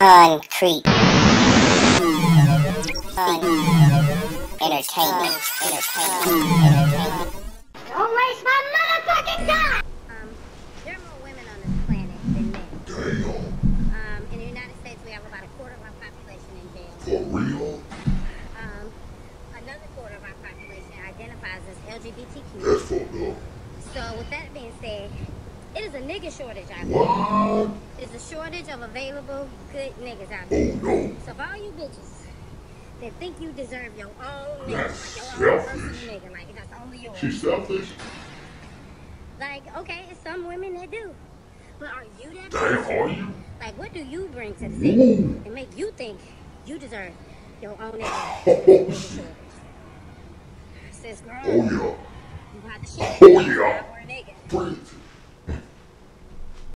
Uncreep. Un entertainment. Entertainment. Entertainment. Don't waste my motherfucking time! Um, there are more women on this planet than men. Damn. Um, in the United States, we have about a quarter of our population in jail. For real? Um, another quarter of our population identifies as LGBTQ. That's fucked up. So, with that being said, it is a nigga shortage out there. What? There's a shortage of available good niggas out there. Oh no. So, for all you bitches that think you deserve your own nigga, That's your own selfish. nigga, like that's only yours. She's selfish? Like, okay, it's some women that do. But are you that Damn, person? are you? Like, what do you bring to the table and make you think you deserve your own nigga? Oh. Sis, girl, Oh yeah. you got the shit. Oh, yeah.